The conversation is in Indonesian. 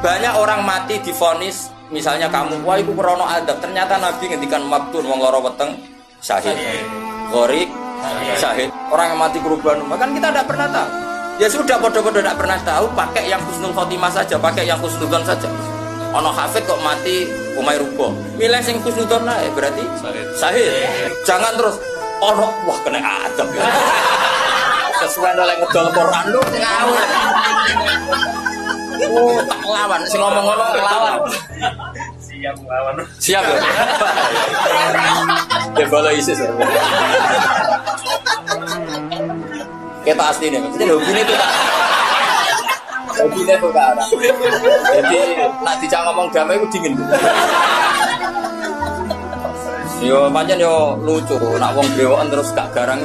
Banyak orang mati difonis misalnya kamu wah itu krono adab ternyata Nabi ngendikan maktun wong loro weteng syahid. Ghorik syahid. Orang yang mati kerubahan kan kita tidak pernah tahu. Ya sudah bodoh-bodoh tidak pernah tahu pakai yang husnul khotimah saja, pakai yang husnudon saja. Ono hafid kok mati umay rubo. Milih sing husnudon lah berarti syahid. Jangan terus ono wah kena adab ya. Sesuai oleh ngedol Quran lu ngawur. Oh, tak lawan. Sing ngomong-ngomong lawan. Siap lawan. Siap ya? Ya bola ISIS ya. Kita asli nih, maksudnya hobinya itu tak. Hobinya itu tak ada. Jadi, nak dijak ngomong damai itu dingin. Yo, pancen yo lucu, nak wong brewokan terus gak garang.